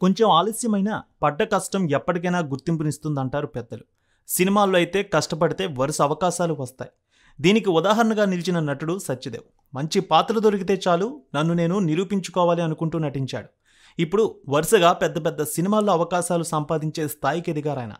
కొంచెం ఆలస్యమైన పడ్డ కష్టం ఎప్పటికైనా గుర్తింపునిస్తుందంటారు పెద్దలు. సినిమాల్లో అయితే కష్టపడితే వరుస అవకాశాలు వస్తాయి. దీనికి ఉదాహరణగా నిలిచిన నటుడు సత్యదేవ్. మంచి పాత్ర దొరికితే చాలు నన్ను నేను నిరూపించుకోవాలి అనుకుంటూ నటించాడు. ఇప్పుడు వరుసగా పెద్ద పెద్ద సినిమాల్లో అవకాశాలు సంపాదించే స్థాయికి ఎదిగారాయన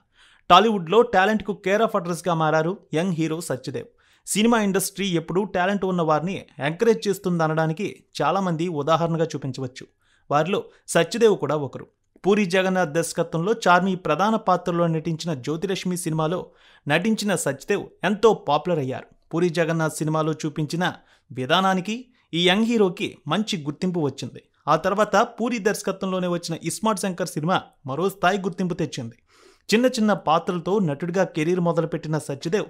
టాలీవుడ్లో టాలెంట్కు కేర్ ఆఫ్ అడ్రస్గా మారారు young hero Satyadev. Cinema industry ఎప్పుడూ టాలెంట్ ఉన్న వారిని ఎంకరేజ్ చేస్తుందనడానికి చాలామంది ఉదాహరణగా చూపించవచ్చు. వారిలో సత్యదేవ్ కూడా ఒకరు. పూరి జగన్నాథ్ దర్శకత్వంలో చార్మి ప్రధాన పాత్రలో నటించిన జ్యోతిలక్ష్మి సినిమాలో నటించిన సత్యదేవ్ ఎంతో పాపులర్ అయ్యారు. పూరి జగన్నాథ్ సినిమాలో చూపించిన విధానానికి ఈ యంగ్ హీరోకి మంచి గుర్తింపు వచ్చింది. ఆ తర్వాత పూరి దర్శకత్వంలోనే వచ్చిన ఇస్మార్ట్ శంకర్ సినిమా మరో స్థాయి గుర్తింపు తెచ్చింది. చిన్న చిన్న పాత్రలతో నటుడిగా కెరీర్ మొదలుపెట్టిన సత్యదేవ్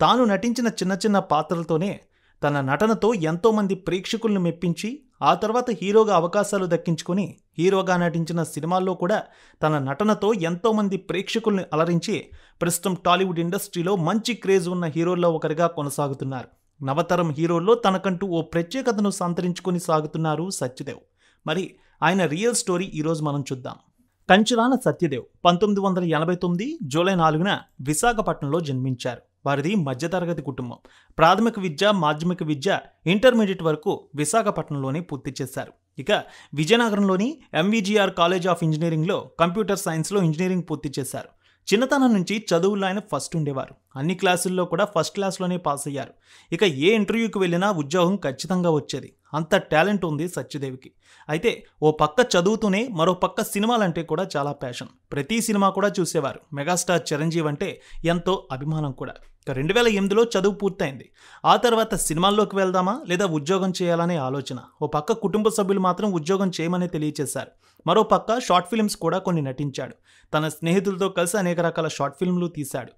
తాను నటించిన చిన్న చిన్న పాత్రలతోనే తన నటనతో ఎంతోమంది ప్రేక్షకులను మెప్పించి ఆ తర్వాత హీరోగా అవకాశాలు దక్కించుకుని హీరోగా నటించిన సినిమాల్లో కూడా తన నటనతో ఎంతోమంది ప్రేక్షకుల్ని అలరించి ప్రస్తుతం టాలీవుడ్ ఇండస్ట్రీలో మంచి క్రేజ్ ఉన్న హీరోల్లో ఒకరిగా కొనసాగుతున్నారు. నవతరం హీరోల్లో తనకంటూ ఓ ప్రత్యేకతను సంతరించుకొని సాగుతున్నారు సత్యదేవ్. మరి ఆయన రియల్ స్టోరీ ఈరోజు మనం చూద్దాం. కంచురాన సత్యదేవ్ పంతొమ్మిది వందల ఎనభై తొమ్మిది జూలై నాలుగున విశాఖపట్నంలో జన్మించారు. వారిది మధ్యతరగతి కుటుంబం. ప్రాథమిక విద్య మాధ్యమిక విద్య ఇంటర్మీడియట్ వరకు విశాఖపట్నంలోనే పూర్తి చేశారు. ఇక విజయనగరంలోని ఎంవిజిఆర్ కాలేజ్ ఆఫ్ ఇంజనీరింగ్లో కంప్యూటర్ సైన్స్లో ఇంజనీరింగ్ పూర్తి చేశారు. చిన్నతనం నుంచి చదువుల్లో ఆయన ఫస్ట్ ఉండేవారు. అన్ని క్లాసుల్లో కూడా ఫస్ట్ క్లాస్లోనే పాస్ అయ్యారు. ఇక ఏ ఇంటర్వ్యూకి వెళ్ళినా ఉద్యోగం ఖచ్చితంగా వచ్చేది. అంత టాలెంట్ ఉంది సత్యదేవికి. అయితే ఓ పక్క చదువుతూనే మరో పక్క సినిమాలంటే కూడా చాలా ప్యాషన్. ప్రతి సినిమా కూడా చూసేవారు. మెగాస్టార్ చిరంజీవి అంటే ఎంతో అభిమానం కూడా. రెండు వేల ఎనిమిదిలో చదువు పూర్తయింది. ఆ తర్వాత సినిమాల్లోకి వెళ్దామా లేదా ఉద్యోగం చేయాలనే ఆలోచన? ఓ పక్క కుటుంబ సభ్యులు మాత్రం ఉద్యోగం చేయమని తెలియచేశారు. మరో పక్క షార్ట్ ఫిల్మ్స్ కూడా కొన్ని నటించాడు. తన స్నేహితులతో కలిసి అనేక రకాల షార్ట్ ఫిల్మ్లు తీశాడు.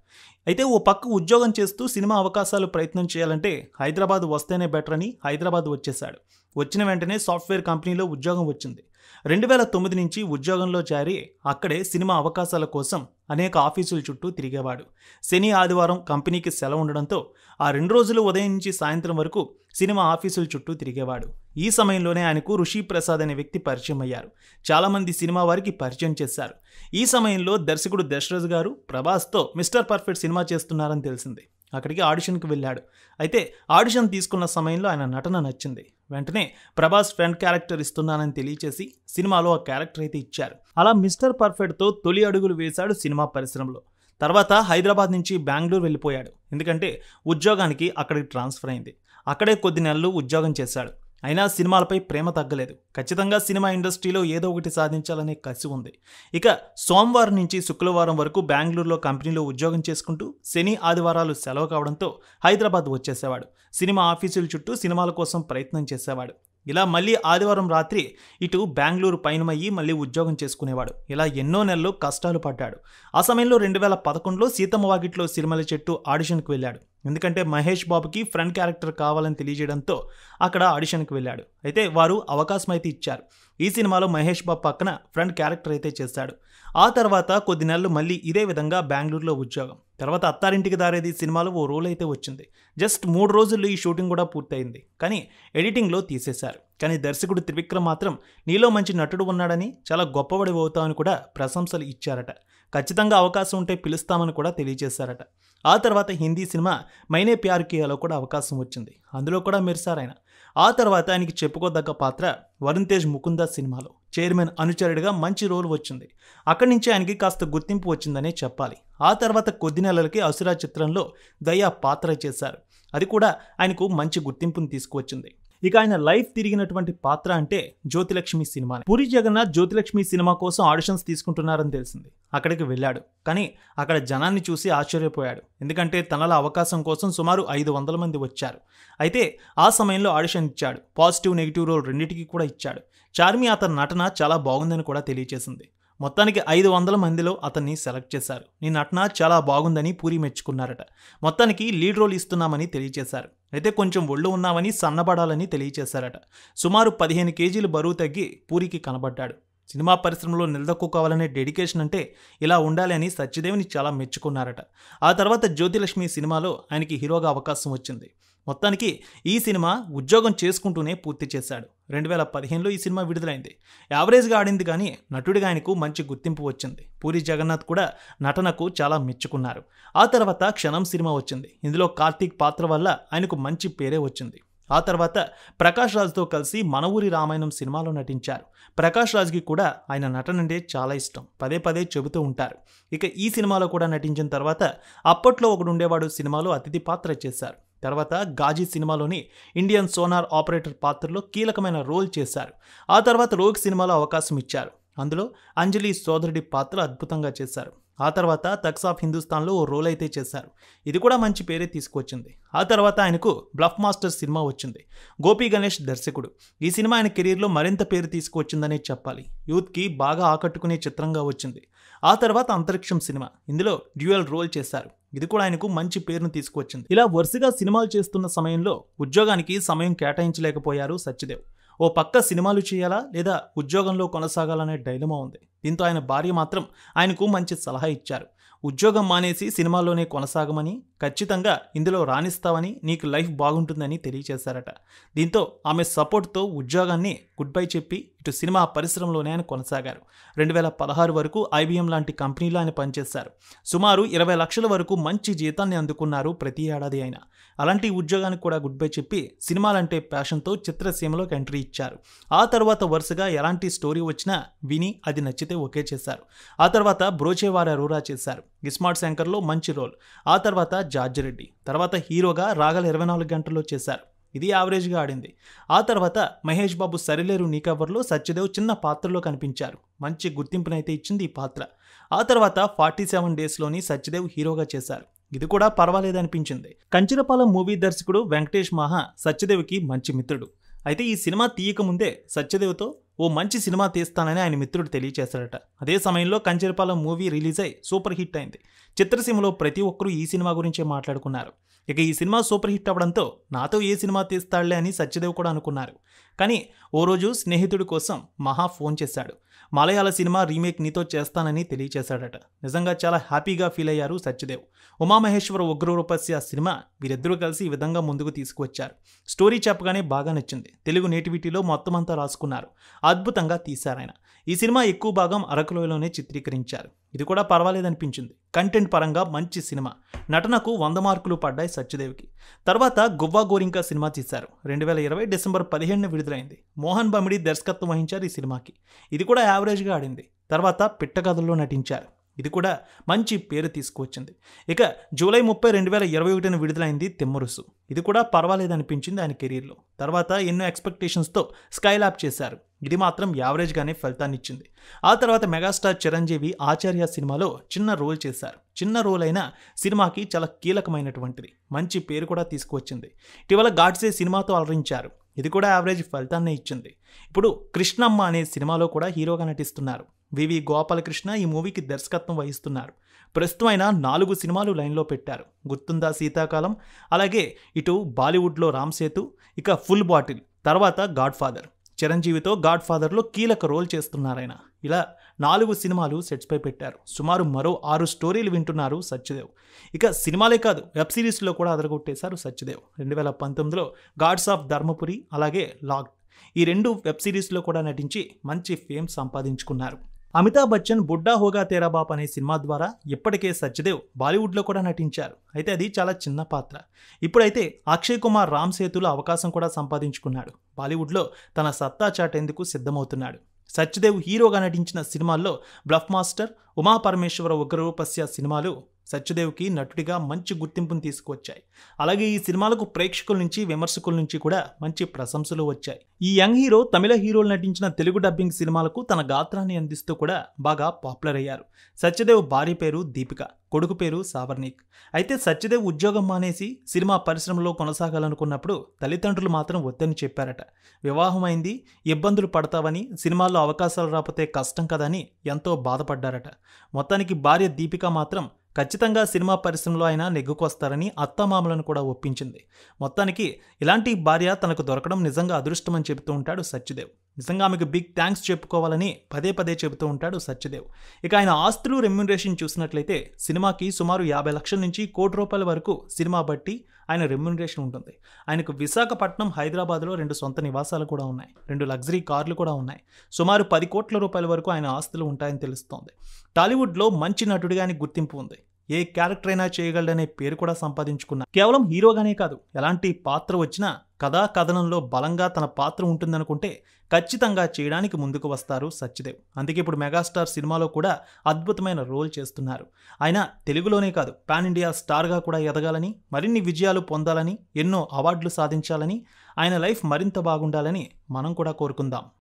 అయితే ఓ పక్క ఉద్యోగం చేస్తూ సినిమా అవకాశాలు ప్రయత్నం చేయాలంటే హైదరాబాద్ వస్తేనే బెటర్ అని హైదరాబాద్ వచ్చేశాడు. వచ్చిన వెంటనే సాఫ్ట్వేర్ కంపెనీలో ఉద్యోగం వచ్చింది. రెండు వేల తొమ్మిది నుంచి ఉద్యోగంలో చేరి అక్కడే సినిమా అవకాశాల కోసం అనేక ఆఫీసుల చుట్టూ తిరిగేవాడు. శని ఆదివారం కంపెనీకి సెలవు ఉండడంతో ఆ రెండు రోజులు ఉదయం నుంచి సాయంత్రం వరకు సినిమా ఆఫీసుల చుట్టూ తిరిగేవాడు. ఈ సమయంలోనే ఆయనకు ఋషి ప్రసాద్ అనే వ్యక్తి పరిచయం అయ్యారు. చాలామంది సినిమా వారికి పరిచయం చేశారు. ఈ సమయంలో దర్శకుడు దశరథ్ గారు ప్రభాస్తో మిస్టర్ పర్ఫెక్ట్ సినిమా చేస్తున్నారని తెలిసింది. అక్కడికి ఆడిషన్కి వెళ్ళాడు. అయితే ఆడిషన్ తీసుకున్న సమయంలో ఆయన నటన నచ్చింది. వెంటనే ప్రభాస్ ఫ్రెండ్ క్యారెక్టర్ ఇస్తున్నానని తెలియచేసి సినిమాలో ఆ క్యారెక్టర్ అయితే ఇచ్చారు. అలా మిస్టర్ పర్ఫెక్ట్తో తొలి అడుగులు వేశాడు సినిమా పరిశ్రమలో. తర్వాత హైదరాబాద్ నుంచి బెంగళూరు వెళ్ళిపోయాడు. ఎందుకంటే ఉద్యోగానికి అక్కడికి ట్రాన్స్ఫర్ అయింది. అక్కడే కొద్ది నెలలు ఉద్యోగం చేశాడు. అయినా సినిమాలపై ప్రేమ తగ్గలేదు. ఖచ్చితంగా సినిమా ఇండస్ట్రీలో ఏదో ఒకటి సాధించాలనే కసి ఉంది. ఇక సోమవారం నుంచి శుక్రవారం వరకు బెంగళూరులో కంపెనీలో ఉద్యోగం చేసుకుంటూ శని ఆదివారాలు సెలవు కావడంతో హైదరాబాద్ వచ్చేసేవాడు. సినిమా ఆఫీసుల చుట్టూ సినిమాల కోసం ప్రయత్నం చేసేవాడు. ఇలా మళ్ళీ ఆదివారం రాత్రి ఇటు బెంగళూరు పయనమయ్యి మళ్ళీ ఉద్యోగం చేసుకునేవాడు. ఇలా ఎన్నో నెలలు కష్టాలు పడ్డాడు. ఆ సమయంలో రెండు వేల పదకొండులో సీతమ్మ వాకిట్లో సిరిమల చెట్టు ఆడిషన్కి వెళ్ళాడు. ఎందుకంటే మహేష్ బాబుకి ఫ్రంట్ క్యారెక్టర్ కావాలని తెలియజేయడంతో అక్కడ ఆడిషన్కి వెళ్ళాడు. అయితే వారు అవకాశం అయితే ఇచ్చారు. ఈ సినిమాలో మహేష్ బాబు పక్కన ఫ్రంట్ క్యారెక్టర్ అయితే చేశాడు. ఆ తర్వాత కొద్ది నెలలు మళ్ళీ ఇదే విధంగా బెంగళూరులో ఉద్యోగం. తర్వాత అత్తారింటికి దారేది సినిమాలో ఓ రోల్ అయితే వచ్చింది. జస్ట్ మూడు రోజుల్లో ఈ షూటింగ్ కూడా పూర్తయింది. కానీ ఎడిటింగ్లో తీసేశారు. కానీ దర్శకుడు త్రివిక్రమ్ మాత్రం నీలో మంచి నటుడు ఉన్నాడని చాలా గొప్పవాడి అవుతామని కూడా ప్రశంసలు ఇచ్చారట. ఖచ్చితంగా అవకాశం ఉంటే పిలుస్తామని కూడా తెలియజేశారట. ఆ తర్వాత హిందీ సినిమా మైనే ప్యార్ కియాలో కూడా అవకాశం వచ్చింది. అందులో కూడా మెరిశారాయన ఆ తర్వాత ఆయనకి చెప్పుకోదగ్గ పాత్ర వరుణ్ తేజ్ ముకుంద సినిమాలో చైర్మన్ అనుచరుడిగా మంచి రోల్ వచ్చింది. అక్కడి నుంచి ఆయనకి కాస్త గుర్తింపు వచ్చిందనే చెప్పాలి. ఆ తర్వాత కొద్ది నెలలకి అసురా చిత్రంలో దయా పాత్ర చేశారు. అది కూడా ఆయనకు మంచి గుర్తింపును తీసుకువచ్చింది. ఇక ఆయన లైఫ్ తిరిగినటువంటి పాత్ర అంటే జ్యోతిలక్ష్మి సినిమా. పూరి జగన్నాథ్ జ్యోతిలక్ష్మి సినిమా కోసం ఆడిషన్స్ తీసుకుంటున్నారని తెలిసింది. అక్కడికి వెళ్ళాడు. కానీ అక్కడ జనాన్ని చూసి ఆశ్చర్యపోయాడు. ఎందుకంటే తనల అవకాశం కోసం సుమారు ఐదు వందల మంది వచ్చారు. అయితే ఆ సమయంలో ఆడిషన్ ఇచ్చాడు. పాజిటివ్ నెగిటివ్ రోల్ రెండింటికి కూడా ఇచ్చాడు. చార్మి అతని నటన చాలా బాగుందని కూడా తెలియజేసింది మొత్తానికి ఐదు వందల మందిలో అతన్ని సెలెక్ట్ చేశారు. నీ నటన చాలా బాగుందని పూరి మెచ్చుకున్నారట. మొత్తానికి లీడ్ రోల్ ఇస్తున్నామని తెలియజేశారు అయితే కొంచెం ఒళ్ళు ఉన్నామని సన్నబడాలని తెలియజేశారట సుమారు పదిహేను కేజీలు బరువు తగ్గి పూరికి కనబడ్డాడు. సినిమా పరిశ్రమలో నిలదొక్కుకోవాలనే డెడికేషన్ అంటే ఇలా ఉండాలి అని సత్యదేవిని చాలా మెచ్చుకున్నారట. ఆ తర్వాత జ్యోతిలక్ష్మి సినిమాలో ఆయనకి హీరోగా అవకాశం వచ్చింది. మొత్తానికి ఈ సినిమా ఉద్యోగం చేసుకుంటూనే పూర్తి చేశాడు. రెండు వేల పదిహేనులో ఈ సినిమా విడుదలైంది. యావరేజ్గా ఆడింది కానీ నటుడిగా ఆయనకు మంచి గుర్తింపు వచ్చింది. పూరి జగన్నాథ్ కూడా నటనకు చాలా మెచ్చుకున్నారు. ఆ తర్వాత క్షణం సినిమా వచ్చింది. ఇందులో కార్తీక్ పాత్ర వల్ల ఆయనకు మంచి పేరే వచ్చింది. ఆ తర్వాత ప్రకాష్ రాజ్తో కలిసి మన ఊరి రామాయణం సినిమాలో నటించారు. ప్రకాష్ రాజ్కి కూడా ఆయన నటన అంటే చాలా ఇష్టం. పదే పదే చెబుతూ ఉంటారు. ఇక ఈ సినిమాలో కూడా నటించిన తర్వాత అప్పట్లో ఒకడు ఉండేవాడు సినిమాలో అతిథి పాత్ర చేశారు. తర్వాత గాజీ సినిమాలోని ఇండియన్ సోనార్ ఆపరేటర్ పాత్రలో కీలకమైన రోల్ చేశారు. ఆ తర్వాత రోగ్ సినిమాలో అవకాశం ఇచ్చారు. అందులో అంజలి సోదరుడి పాత్ర అద్భుతంగా చేశారు. ఆ తర్వాత తక్స్ ఆఫ్ హిందుస్థాన్లో ఓ రోల్ అయితే చేశారు. ఇది కూడా మంచి పేరే తీసుకొచ్చింది ఆ తర్వాత ఆయనకు బ్లఫ్ మాస్టర్ సినిమా వచ్చింది. గోపి గణేష్ దర్శకుడు. ఈ సినిమా ఆయన కెరీర్లో మరింత పేరు తీసుకువచ్చిందనే చెప్పాలి. యూత్కి బాగా ఆకట్టుకునే చిత్రంగా వచ్చింది. ఆ తర్వాత అంతరిక్షం సినిమా. ఇందులో డ్యూయల్ రోల్ చేశారు. ఇది కూడా ఆయనకు మంచి పేరును తీసుకువచ్చింది. ఇలా వరుసగా సినిమాలు చేస్తున్న సమయంలో ఉద్యోగానికి సమయం కేటాయించలేకపోయారు సత్యదేవ్. ఓ పక్క సినిమాలు చేయాలా లేదా ఉద్యోగంలో కొనసాగాలనే డైలమా ఉంది. దీంతో ఆయన భార్య మాత్రం ఆయనకు మంచి సలహా ఇచ్చారు. ఉద్యోగం మానేసి సినిమాల్లోనే కొనసాగమని ఖచ్చితంగా ఇందులో రాణిస్తావని నీకు లైఫ్ బాగుంటుందని తెలియచేశారట. దీంతో ఆమె సపోర్ట్తో ఉద్యోగాన్ని గుడ్ బై చెప్పి ఇటు సినిమా పరిశ్రమలోనే ఆయన కొనసాగారు. రెండు వేల పదహారు వరకు ఐబీఎం లాంటి కంపెనీలో ఆయన పనిచేశారు. సుమారు ఇరవై లక్షల వరకు మంచి జీతాన్ని అందుకున్నారు ప్రతి ఏడాది ఆయన. అలాంటి ఉద్యోగానికి కూడా గుడ్ బై చెప్పి సినిమాలంటే ప్యాషన్తో చిత్రసీమలోకి ఎంట్రీ ఇచ్చారు. ఆ తర్వాత వరుసగా ఎలాంటి స్టోరీ వచ్చినా విని అది నచ్చితే ఓకే చేశారు. ఆ తర్వాత బ్రోచేవార అరోరా చేశారు. గిస్మార్ట్ శంకర్లో మంచి రోల్. ఆ తర్వాత జార్జిరెడ్డి తర్వాత హీరోగా రాగల ఇరవై నాలుగు గంటల్లో చేశారు. ఇది యావరేజ్గా ఆడింది. ఆ తర్వాత మహేష్ బాబు సరిలేరు నీ కవర్లో సత్యదేవ్ చిన్న పాత్రలో కనిపించారు. మంచి గుర్తింపునైతే ఇచ్చింది ఈ పాత్ర. ఆ తర్వాత ఫార్టీ సెవెన్ డేస్లోని సత్యదేవ్ హీరోగా చేశారు. ఇది కూడా పర్వాలేదనిపించింది. కంచిరపాలెం మూవీ దర్శకుడు వెంకటేష్ మహా సత్యదేవ్కి మంచి మిత్రుడు. అయితే ఈ సినిమా తీయక ముందే సత్యదేవ్తో ఓ మంచి సినిమా తీస్తానని ఆయన మిత్రుడు తెలియచేశాడట. అదే సమయంలో కంచెరపాలెం మూవీ రిలీజ్ అయి సూపర్ హిట్ అయింది. చిత్రసీమలో ప్రతి ఒక్కరూ ఈ సినిమా గురించే మాట్లాడుకున్నారు. ఇక ఈ సినిమా సూపర్ హిట్ అవ్వడంతో నాతో ఏ సినిమా తీస్తాడులే అని సత్యదేవ్ కూడా అనుకున్నారు. కానీ ఓ రోజు స్నేహితుడి కోసం మహా ఫోన్ చేశాడు. మలయాళ సినిమా రీమేక్ నీతో చేస్తానని తెలియచేశాడట. నిజంగా చాలా హ్యాపీగా ఫీల్ అయ్యారు సత్యదేవ్. ఉమామహేశ్వర ఉగ్రరూపస్య సినిమా వీరిద్దరూ కలిసి ఈ విధంగా ముందుకు తీసుకువచ్చారు. స్టోరీ చెప్పగానే బాగా నచ్చింది. తెలుగు నేటివిటీలో మొత్తం అంతా రాసుకున్నారు. అద్భుతంగా తీశారాయన ఈ సినిమా ఎక్కువ భాగం అరకులోయలోనే చిత్రీకరించారు. ఇది కూడా పర్వాలేదనిపించింది. కంటెంట్ పరంగా మంచి సినిమా. నటనకు వంద మార్కులు పడ్డాయి సత్యదేవ్కి. తర్వాత గువ్వా గోరింకా సినిమా తీశారు. రెండు వేల ఇరవై డిసెంబర్ పదిహేడున విడుదలైంది. మోహన్ బమిడి దర్శకత్వం వహించారు ఈ సినిమాకి. ఇది కూడా యావరేజ్గా ఆడింది. తర్వాత పిట్టకథల్లో నటించారు. ఇది కూడా మంచి పేరు తీసుకువచ్చింది. ఇక జూలై ముప్పై రెండు వేల ఇరవై ఒకటిన విడుదలైంది తిమ్మరుసు ఇది కూడా పర్వాలేదనిపించింది ఆయన కెరీర్లో. తర్వాత ఎన్నో ఎక్స్పెక్టేషన్స్తో స్కైలాప్ చేశారు. ఇది మాత్రం యావరేజ్గానే ఫలితాన్ని ఇచ్చింది ఆ తర్వాత మెగాస్టార్ చిరంజీవి ఆచార్య సినిమాలో చిన్న రోల్ చేశారు. చిన్న రోల్ అయినా సినిమాకి చాలా కీలకమైనటువంటిది. మంచి పేరు కూడా తీసుకువచ్చింది. ఇటీవల గాడ్సే సినిమాతో అలరించారు. ఇది కూడా యావరేజ్ ఫలితాన్ని ఇచ్చింది. ఇప్పుడు కృష్ణమ్మ అనే సినిమాలో కూడా హీరోగా నటిస్తున్నారు. వివి గోపాలకృష్ణ ఈ మూవీకి దర్శకత్వం వహిస్తున్నారు. ప్రస్తుతం ఆయన నాలుగు సినిమాలు లైన్లో పెట్టారు. గుర్తుందా శీతాకాలం అలాగే ఇటు బాలీవుడ్లో రామ్ సేతు ఇక ఫుల్ బాటిల్ తర్వాత గాడ్ ఫాదర్ చిరంజీవితో గాడ్ ఫాదర్లో కీలక రోల్ చేస్తున్నారాయన. ఇలా నాలుగు సినిమాలు సెట్స్పై పెట్టారు. సుమారు మరో ఆరు స్టోరీలు వింటున్నారు సత్యదేవ్. ఇక సినిమాలే కాదు వెబ్ సిరీస్లో కూడా అదరగొట్టేశారు సత్యదేవ్. రెండు వేల పంతొమ్మిదిలో గాడ్స్ ఆఫ్ ధర్మపురి అలాగే లాక్ ఈ రెండు వెబ్ సిరీస్లో కూడా నటించి మంచి ఫేమ్ సంపాదించుకున్నారు. అమితాబ్ బచ్చన్ బుడ్డా హోగా తేరా బాప్ అనే సినిమా ద్వారా ఇప్పటికే సత్యదేవ్ బాలీవుడ్లో కూడా నటించారు. అయితే అది చాలా చిన్న పాత్ర. ఇప్పుడైతే అక్షయ్ కుమార్ రామ్ సేతుల అవకాశం కూడా సంపాదించుకున్నాడు. బాలీవుడ్లో తన సత్తా చాటేందుకు సిద్ధమవుతున్నాడు. సత్యదేవ్ హీరోగా నటించిన సినిమాల్లో బ్లఫ్ మాస్టర్ ఉమాపరమేశ్వర ఉగ్రరూపస్య సినిమాలు సత్యదేవ్కి నటుడిగా మంచి గుర్తింపును తీసుకువచ్చాయి. అలాగే ఈ సినిమాలకు ప్రేక్షకుల నుంచి విమర్శకుల నుంచి కూడా మంచి ప్రశంసలు వచ్చాయి. ఈ యంగ్ హీరో తమిళ హీరోలు నటించిన తెలుగు డబ్బింగ్ సినిమాలకు తన గాత్రాన్ని అందిస్తూ కూడా బాగా పాపులర్ అయ్యారు. సత్యదేవ్ భార్య పేరు దీపిక కొడుకు పేరు సావర్నిక్ అయితే సత్యదేవ్ ఉద్యోగం మానేసి సినిమా పరిశ్రమలో కొనసాగాలనుకున్నప్పుడు తల్లిదండ్రులు మాత్రం వద్దని చెప్పారట. వివాహమైంది ఇబ్బందులు పడతావని సినిమాల్లో అవకాశాలు రాకపోతే కష్టం కదని ఎంతో బాధపడ్డారట. మొత్తానికి భార్య దీపిక మాత్రం ఖచ్చితంగా సినిమా పరిశ్రమలో ఆయన నెగ్గుకొస్తారని అత్తమామలను కూడా ఒప్పించింది. మొత్తానికి ఇలాంటి భార్య తనకు దొరకడం నిజంగా అదృష్టమని చెబుతూ ఉంటాడు సత్యదేవ్. నిజంగా ఆమెకు బిగ్ థ్యాంక్స్ చెప్పుకోవాలని పదే పదే చెబుతూ ఉంటాడు సత్యదేవ్. ఇక ఆయన ఆస్తులు రెమ్యునరేషన్ చూసినట్లయితే సినిమాకి సుమారు యాభై లక్షల నుంచి కోటి రూపాయల వరకు సినిమా బట్టి ఆయన రెమ్యునరేషన్ ఉంటుంది. ఆయనకు విశాఖపట్నం హైదరాబాద్లో రెండు సొంత నివాసాలు కూడా ఉన్నాయి. రెండు లగ్జరీ కార్లు కూడా ఉన్నాయి. సుమారు పది కోట్ల రూపాయల వరకు ఆయన ఆస్తులు ఉంటాయని తెలుస్తోంది. టాలీవుడ్లో మంచి నటుడిగా ఆయన గుర్తింపు ఉంది. ఏ క్యారెక్టర్ అయినా చేయగలడనే పేరు కూడా సంపాదించుకున్నా కేవలం హీరోగానే కాదు. ఎలాంటి పాత్ర వచ్చినా కథా కథనంలో బలంగా తన పాత్ర ఉంటుందనుకుంటే ఖచ్చితంగా చేయడానికి ముందుకు వస్తారు సత్యదేవ్. అందుకే ఇప్పుడు మెగాస్టార్ సినిమాలో కూడా అద్భుతమైన రోల్ చేస్తున్నారు. ఆయన తెలుగులోనే కాదు పాన్ ఇండియా స్టార్గా కూడా ఎదగాలని మరిన్ని విజయాలు పొందాలని ఎన్నో అవార్డులు సాధించాలని ఆయన లైఫ్ మరింత బాగుండాలని మనం కూడా కోరుకుందాం.